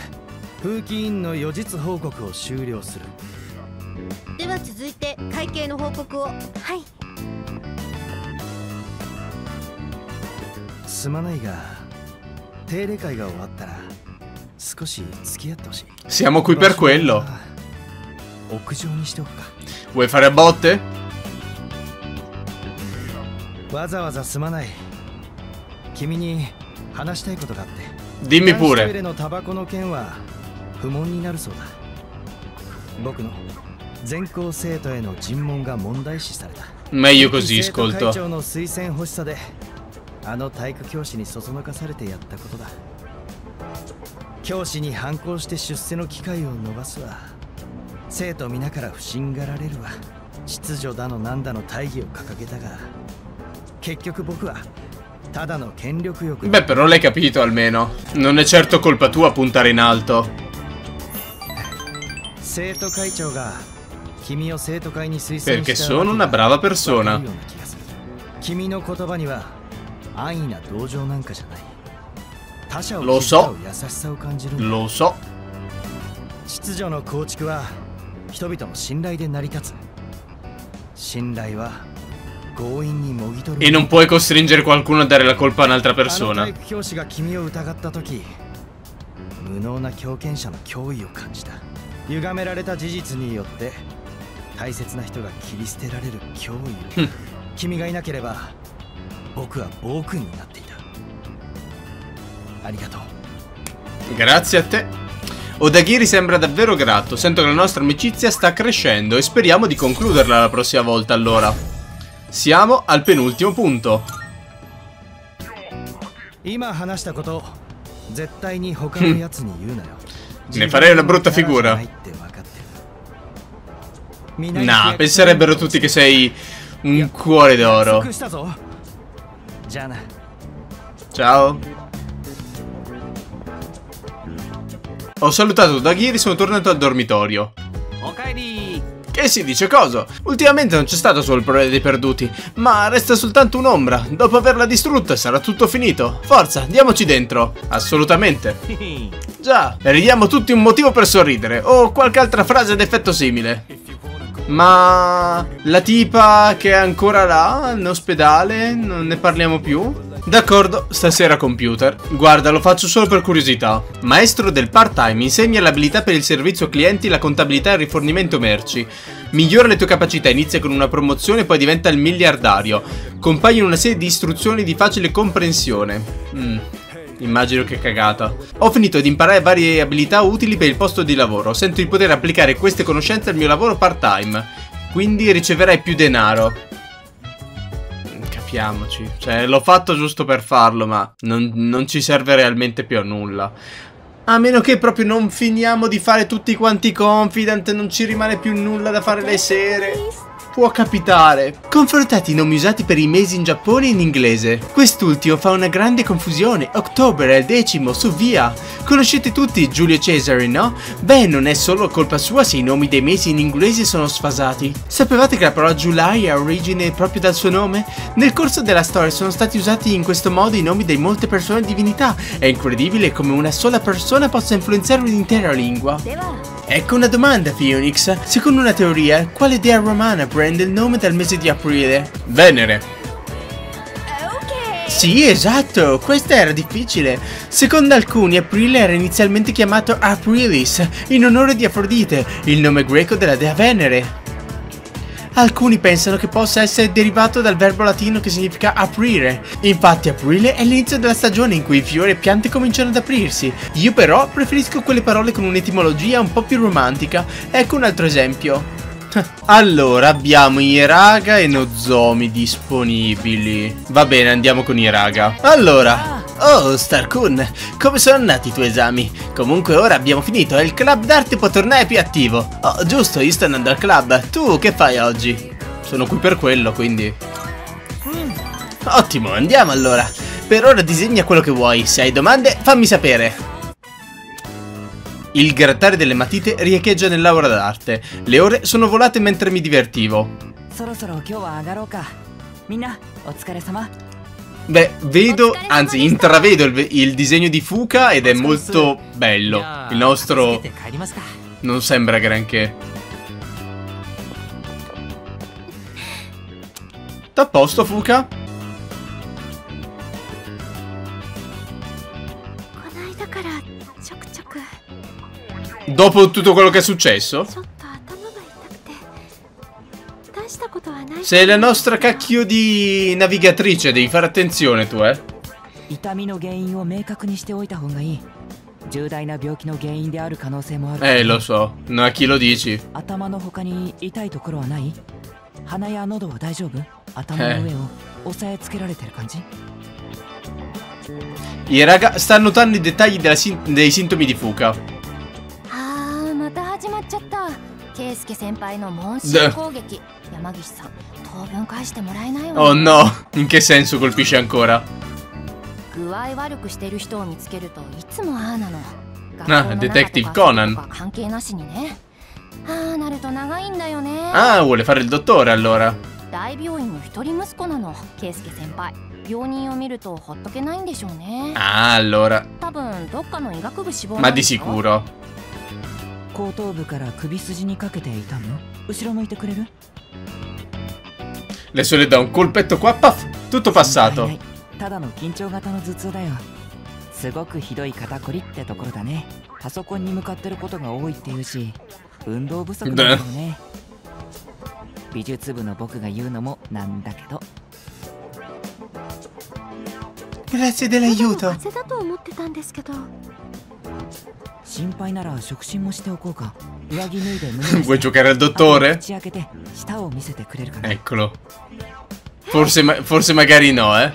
風紀委員の予実報告を終了するでは続いて会計の報告をはいすまないが定例会が終わったら少し付き合ってほしい Siamo qui per quello 屋上にしておくか Vuoi fare a botte? わざわざすまない君に話したいことがあって Dimmi pure. のタバコの件は不問になるそうだ僕の全校生徒への尋問が問題視された Meglio così, ascolto. 会長の推薦欲しさであの体育教師にそそのかされてやったことだ教師に反抗して出世の機会を伸ばすわ生徒皆から不審がられるわ。秩序だのなんだの大義を掲げたが。結局僕はただの権力欲 Beh però l'hai capito almeno. Non è certo colpa tua puntare in alto. 生徒会長が君を生徒会に推薦 Perché sono una brava persona. 君の言葉には安易な同情なんかじゃない。他者を優しさを感じる Lo so. 秩序の構築は人々の信頼で成り立つ。信頼は強引にもぎ取る。E non puoi costringere qualcuno a dare la colpa a un'altra persona. 教師が君を疑った時無能な強権者の脅威を感じた。歪められた事実によって大切な人が切り捨てられる脅威。君がいなければ僕は暴君になっていた。ありがとう。Grazie a te Odagiri sembra davvero grato, sento che la nostra amicizia sta crescendo e speriamo di concluderla la prossima volta allora. Siamo al penultimo punto. ne farei una brutta figura. Nah, penserebbero tutti che sei un cuore d'oro. Ciao. Ho salutato Daghiri e sono tornato al dormitorio. Che si dice cosa? Ultimamente non c'è stato solo il problema dei perduti, ma resta soltanto un'ombra. Dopo averla distrutta sarà tutto finito. Forza, andiamoci dentro. Assolutamente. (laughs) Già, ridiamo tutti un motivo per sorridere, o qualche altra frase d'effetto simile. Ma la tipa che è ancora là, in ospedale, non ne parliamo più? D'accordo, stasera computer. Guarda, lo faccio solo per curiosità. Maestro del part-time, insegna l'abilità per il servizio clienti, la contabilità e il rifornimento merci. Migliora le tue capacità, inizia con una promozione e poi diventa il miliardario. Compaiono una serie di istruzioni di facile comprensione. Mm. Immagino che cagata. Ho finito di imparare varie abilità utili per il posto di lavoro. Sento di poter applicare queste conoscenze al mio lavoro part-time. Quindi riceverai più denaro capiamoci. Cioè, l'ho fatto giusto per farlo, ma non, non ci serve realmente più a nulla. A meno che proprio non finiamo di fare tutti quanti confident, non ci rimane più nulla da fare le sere. Può capitare. Confrontate i nomi usati per i mesi in Giappone e in inglese. Quest'ultimo fa una grande confusione. Ottobre è il decimo, su via. Conoscete tutti Giulio Cesare, no? Beh, non è solo colpa sua se i nomi dei mesi in inglese sono sfasati. Sapevate che la parola July ha origine proprio dal suo nome? Nel corso della storia sono stati usati in questo modo i nomi di molte persone e divinità. È incredibile come una sola persona possa influenzare un'intera lingua. Ecco una domanda, Phoenix. Secondo una teoria, quale dea romana prende il nome dal mese di aprile? Venere. Sì, esatto, questa era difficile. Secondo alcuni, Aprile era inizialmente chiamato Aprilis, in onore di Afrodite, il nome greco della dea Venere. Alcuni pensano che possa essere derivato dal verbo latino che significa aprire. Infatti aprile è l'inizio della stagione in cui i fiori e piante cominciano ad aprirsi. Io però preferisco quelle parole con un'etimologia un po' più romantica. Ecco un altro esempio. (laughs) Allora, abbiamo Iraga e Nozomi disponibili. Va bene, andiamo con Iraga. Allora, oh, Starkun, come sono andati i tuoi esami? Comunque ora abbiamo finito e il club d'arte può tornare più attivo. Oh, giusto, io sto andando al club. Tu che fai oggi? Sono qui per quello, quindi... Ottimo, andiamo allora. Per ora disegna quello che vuoi. Se hai domande, fammi sapere. Il grattare delle matite riecheggia nell'aura d'arte. Le ore sono volate mentre mi divertivo. Beh, vedo, anzi intravedo il, il disegno di Fuka ed è molto bello. Il nostro non sembra granché. T'ha posto Fuka? Dopo tutto quello che è successo? Sei la nostra cacchio di navigatrice, devi fare attenzione tu, eh. 痛みの原因を明確にしておいた方がいい重大な病気の原因である可能性もある Eh lo so, no a chi lo dici 頭の他に痛いところはない鼻や喉は大丈夫頭の上を押さえつけられてる感じ I raga sta notando i dettagli dei sintomi di Fuka 圭介先輩の問診攻撃山岸さん Oh no, in che senso colpisce ancora? Ah, Detective Conan. Ah, vuole fare il dottore allora. 大病院の一人息子なの、ケイスケ先輩。病人を見るとほっとけないんでしょうね。ああ、allora。多分どっかの医学部志望。ま、di sicuro。後頭部から首筋にかけていたの後ろ向いてくれる Le sole da un colpetto qua, puff, tutto passato. ただの緊張型の頭痛だよ。すごくひどい肩こりってところだね。パソコンに向かってることが多いっていうし、運動不足だよね。美術部の僕が言うのもなんだけど。Grazie dell'aiuto. 風だと思ってたんですけど。心配なら触診もしておこうか上着脱いで胸 (laughs) Vuoi giocare al dottore? Eccolo. Forse, ma forse magari no, eh?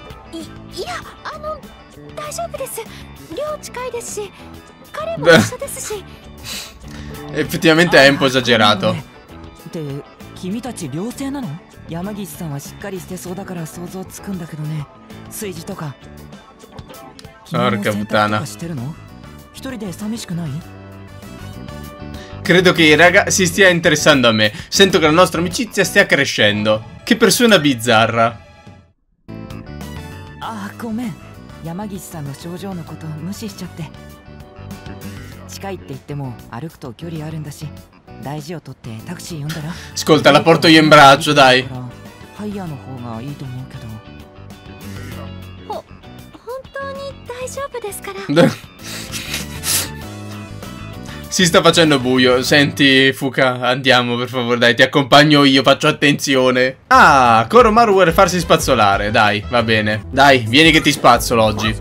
(laughs) Effettivamente è un po' esagerato. Porca puttana. Credo che raga si stia interessando a me. Sento che la nostra amicizia stia crescendo. Che persona bizzarra. Ah, come? Yamagishi-san no shoujou no koto mushi shicciatte. Chikai itte itte aruku to kyori arun da shi. Daiji o totte taxi yonda? Ascolta, la porto io in braccio, dai. Haiya no hou ga ii to mou kedo. Ho, hontou ni daijoubu desu kara. (laughs) Si sta facendo buio. Senti, Fuka, andiamo per favore, dai, ti accompagno io, faccio attenzione. Ah, Koromaru vuole farsi spazzolare, dai, va bene. Dai, vieni che ti spazzolo oggi.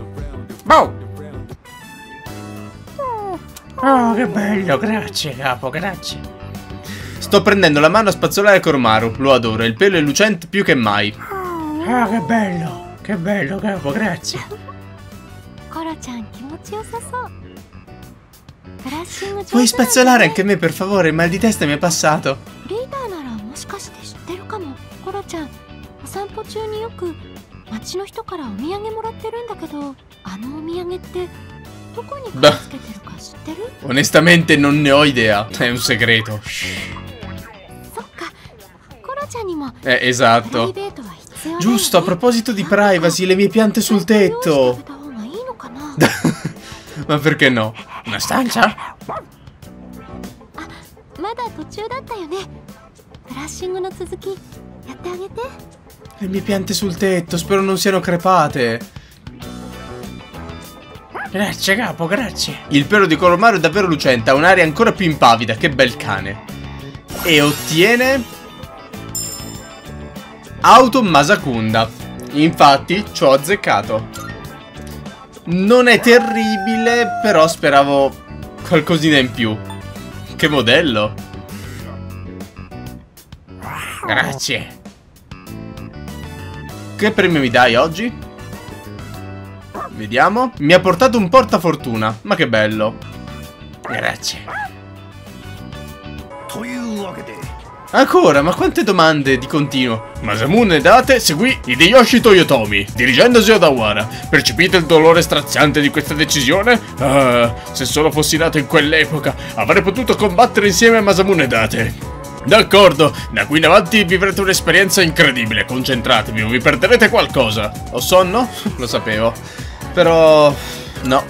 Bow! Oh, che bello, grazie, capo, grazie. Sto prendendo la mano a spazzolare Koromaru, lo adoro, il pelo è lucente più che mai. Ah, che bello, che bello, capo, grazie. Koro-chan, 気持ちよさそう。 Puoi spazzolare anche me, per favore? Il mal di testa mi è passato. Beh, onestamente non ne ho idea. È un segreto. Eh, esatto. Giusto, a proposito di privacy, le mie piante sul tetto. (laughs) Ma perché no? Una stanza? Le mie piante sul tetto, spero non siano crepate. Grazie capo, grazie. Il pelo di Colomario è davvero lucente, ha un'aria ancora più impavida, che bel cane. E ottiene... Auto Masakunda. Infatti, ci ho azzeccato. Non è terribile, però speravo qualcosina in più. Che modello. Grazie. Che premio mi dai oggi? Vediamo. Mi ha portato un portafortuna. Ma che bello. Grazie. Ancora, ma quante domande di continuo? Masamune Date seguì Hideyoshi Toyotomi, dirigendosi ad Awara. Percepite il dolore straziante di questa decisione? Ah, se solo fossi nato in quell'epoca, avrei potuto combattere insieme a Masamune Date. D'accordo, da qui in avanti vivrete un'esperienza incredibile, concentratevi o vi perderete qualcosa. Ho sonno? (laughs) Lo sapevo. Però... no.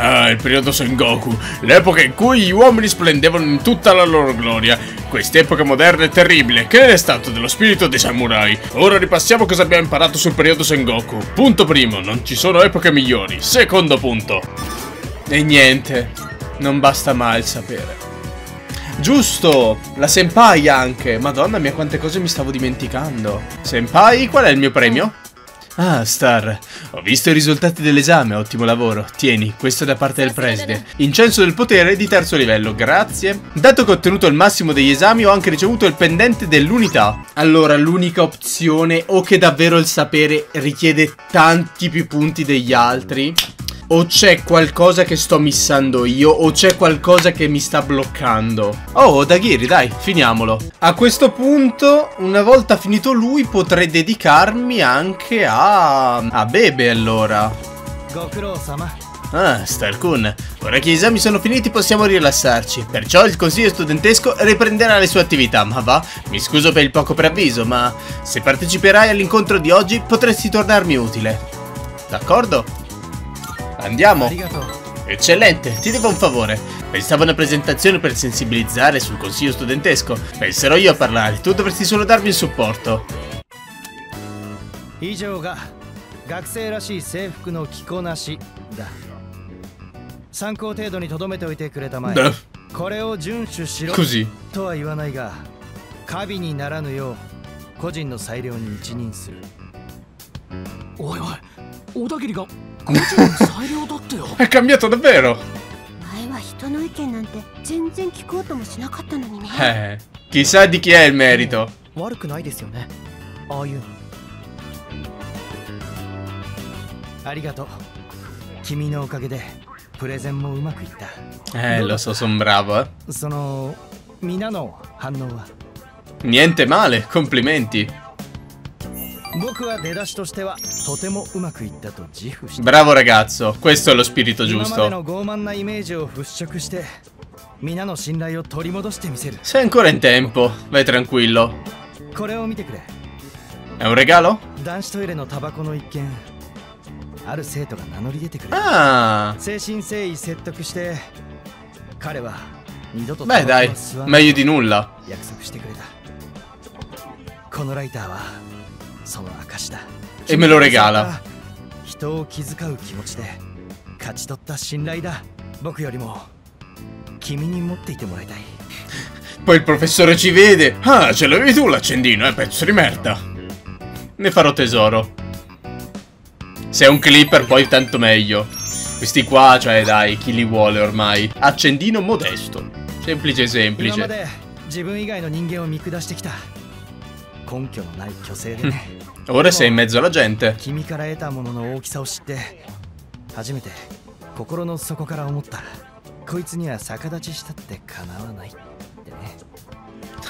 Ah, il periodo Sengoku, l'epoca in cui gli uomini splendevano in tutta la loro gloria. Quest'epoca moderna è terribile, che è stato dello spirito dei samurai. Ora ripassiamo cosa abbiamo imparato sul periodo Sengoku. Punto primo, non ci sono epoche migliori. Secondo punto. E niente, non basta mai il sapere. Giusto, la senpai anche. Madonna mia quante cose mi stavo dimenticando. Senpai, qual è il mio premio? Ah, Star, ho visto i risultati dell'esame, ottimo lavoro. Tieni, questo è da parte del preside. Incenso del potere di terzo livello, grazie. Dato che ho ottenuto il massimo degli esami, ho anche ricevuto il pendente dell'unità. Allora, l'unica opzione o che davvero il sapere richiede tanti più punti degli altri o c'è qualcosa che sto missando io o c'è qualcosa che mi sta bloccando. Oh, Daghiri, dai, finiamolo. A questo punto, una volta finito lui, potrei dedicarmi anche a... a Bebe, allora. Ah, Star-kun, ora che gli esami sono finiti possiamo rilassarci, perciò il consiglio studentesco riprenderà le sue attività, ma va, mi scuso per il poco preavviso, ma se parteciperai all'incontro di oggi potresti tornarmi utile. D'accordo? Andiamo. Eccellente, ti devo un favore. Pensavo a una presentazione per sensibilizzare sul consiglio studentesco. Penserò io a parlare, tu dovresti solo darmi il supporto. 以上が学生らしい制服の着こなしだ参考程度に留めておいてくれたまえこれを遵守しろとは言わないが過敏にならぬよう個人の裁量に一任するおいおい小田切が (laughs) È cambiato davvero. Eh, (laughs) chissà di chi è il merito. Eh, lo so, sono bravo, eh. Niente male, complimenti. 僕は出だしとしてはとてもうまくいったと自負して Bravo ragazzo, questo è lo spirito giusto. の傲慢なイメージを払拭して皆の信頼を取り戻してみせる。Sei ancora in tempo, vai tranquillo. これを見てくれ。È un regalo? 男子トイレのタバコの一件。ある生徒が名乗り出てくる Ah. 精神誠意説得して彼は二度と Beh dai, meglio di nulla. 約束してくれた。このライターは e me lo regala. Poi il professore ci vede. Ah, ce l'avevi tu l'accendino, eh, pezzo di merda. Ne farò tesoro. Se è un clipper poi tanto meglio. Questi qua, cioè dai, chi li vuole ormai? Accendino modesto. Semplice semplice. 根拠のない虚勢でね Ora sei in mezzo alla gente 君から得たものの大きさを知って初めて心の底から思った (laughs) Ora sei in mezzo alla gente.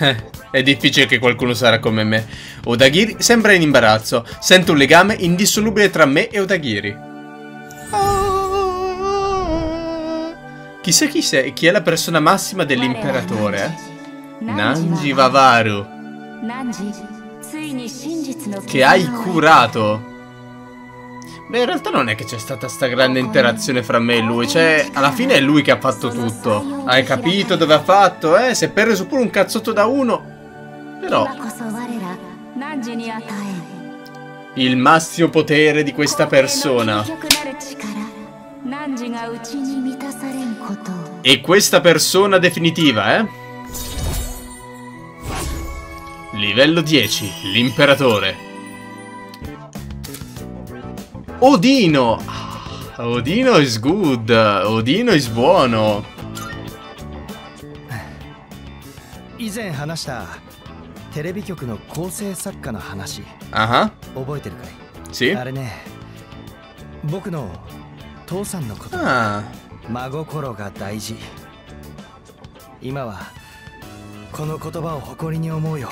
Eh, è difficile che qualcuno sarà come me. Odagiri sembra in imbarazzo. Sento un legame indissolubile tra me e Odagiri. Ah! Chissà chi, sei, chi è la persona massima dell'imperatore. Eh? Nanji Vavaru. Che hai curato. Beh, in realtà non è che c'è stata sta grande interazione fra me e lui. Cioè, alla fine è lui che ha fatto tutto. Hai capito dove ha fatto, eh? Si è preso pure un cazzotto da uno. Però... Il massimo potere di questa persona. E questa persona definitiva, eh? Livello 10, l'imperatore. Odino! Odino is good. Odino is buono. 以前話したテレビ局の構成作家の話。あは覚えてるかい Sì? あれね、僕の父さんのこと。あ真心が大事。今は この言葉を誇りに思うよ。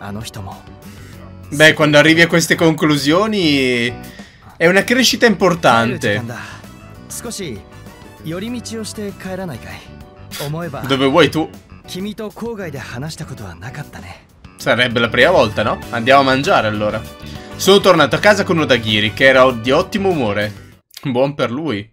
あの人も。 Beh, quando arrivi a queste conclusioni è una crescita importante. 少し寄り道をして帰らないかい思えば Dove vuoi tu? 君と郊外で話したことはなかったね Sarebbe la prima volta, no? Andiamo a mangiare allora. Sono tornato a casa con Odagiri, che era di ottimo umore. Buon per lui.